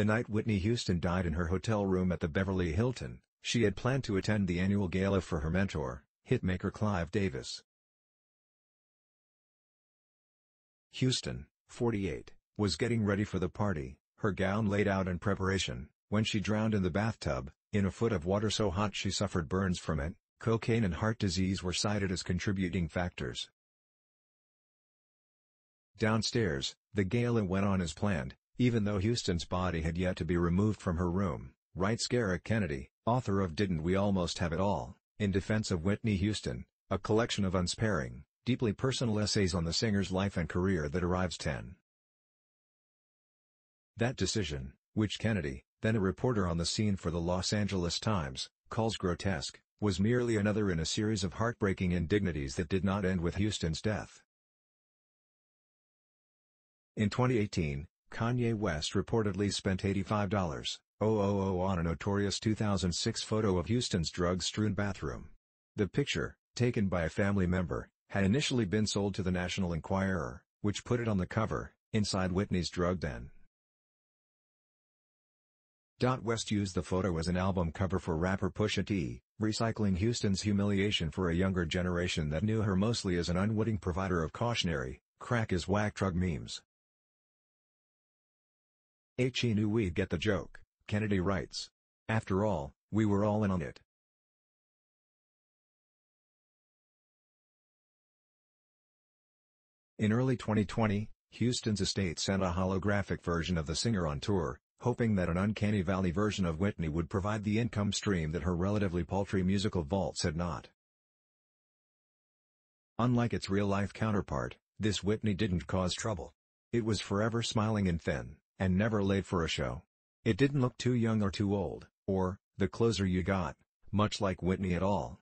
The night Whitney Houston died in her hotel room at the Beverly Hilton, she had planned to attend the annual gala for her mentor, hitmaker Clive Davis. Houston, 48, was getting ready for the party, her gown laid out in preparation, when she drowned in the bathtub, in a foot of water so hot she suffered burns from it. Cocaine and heart disease were cited as contributing factors. Downstairs, the gala went on as planned, even though Houston's body had yet to be removed from her room, writes Gerrick Kennedy, author of Didn't We Almost Have It All, in defense of Whitney Houston, a collection of unsparing, deeply personal essays on the singer's life and career that arrives 10. That decision, which Kennedy, then a reporter on the scene for the Los Angeles Times, calls grotesque, was merely another in a series of heartbreaking indignities that did not end with Houston's death. In 2018, Kanye West reportedly spent $85,000 on a notorious 2006 photo of Houston's drug-strewn bathroom. The picture, taken by a family member, had initially been sold to the National Enquirer, which put it on the cover, inside Whitney's drug den. West used the photo as an album cover for rapper Pusha T, recycling Houston's humiliation for a younger generation that knew her mostly as an unwitting provider of cautionary, crack is wack drug memes. He knew we'd get the joke, Kennedy writes. After all, we were all in on it. In early 2020, Houston's estate sent a holographic version of the singer on tour, hoping that an uncanny valley version of Whitney would provide the income stream that her relatively paltry musical vaults had not. Unlike its real-life counterpart, this Whitney didn't cause trouble. It was forever smiling and thin, and never late for a show. It didn't look too young or too old, or, the closer you got, much like Whitney at all.